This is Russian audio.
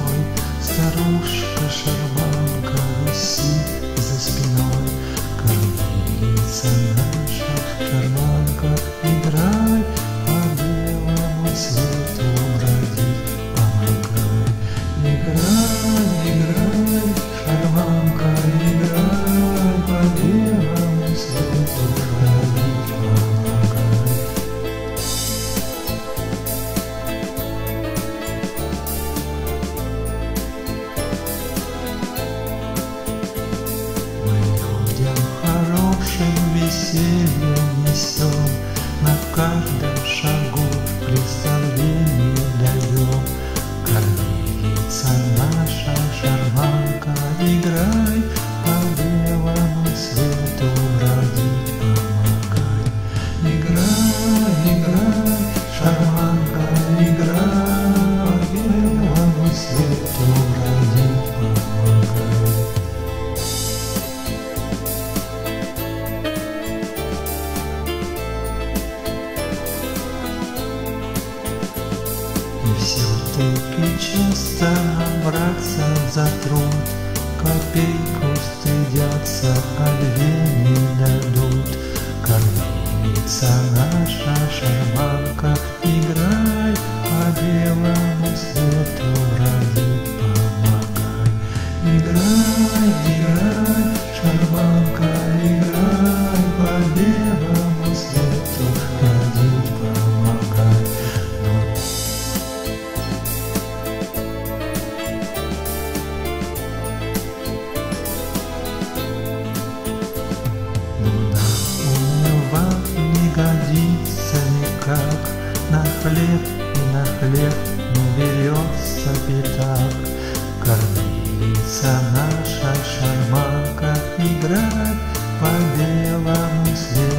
мной Старушка шарманка висит за спиной. Кормилица на тебя несем На каждом шагу прикосновение даем Корми лицами Руки часто браться хлеб и на хлеб не берется пятак. Кормилица наша шарманка, Играй по белому свету,